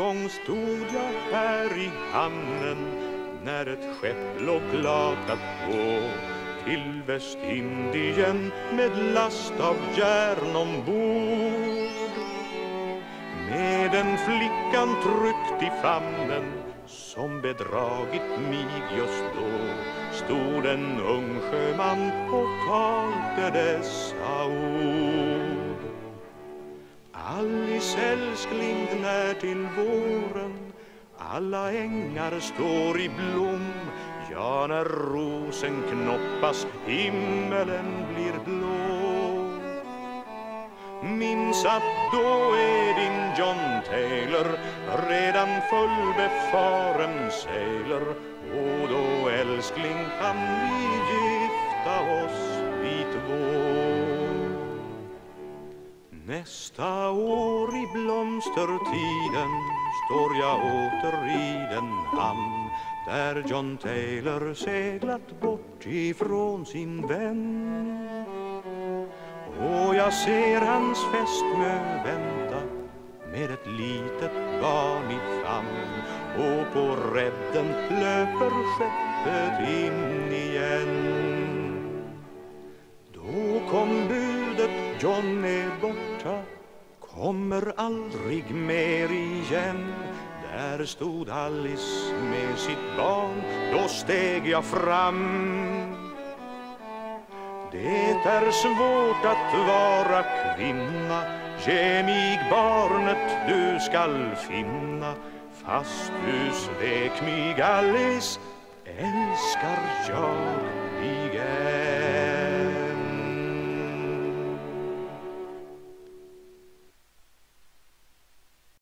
gång stod jag här i hamnen när ett skepp låg lagat att gå till Västindien med last av järn ombord. Med en flickan tryckt i famnen som bedragit mig just då stod en ung sjöman och talte dessa ord. Här till våren. Alla ängar står i blom. Ja, när rosen knoppas, himmelen blir blå. Minns att då är din John Taylor redan fullbefaren sailor. Och då älskling kan vi gifta oss vi två Nästa år i blomstertiden står jag åter i den hamn där John Taylor seglat bort ifrån sin vän. Och jag ser hans fästmö vänta med ett litet barn i famn. Och på rädden löper skeppet in igen. John är borta kommer aldrig mer igen där stod Alice med sitt barn, då steg jag fram. Det är svårt att vara kvinna, ge mig barnet du skall finna. Fast du svek mig Alice, älskar jag dig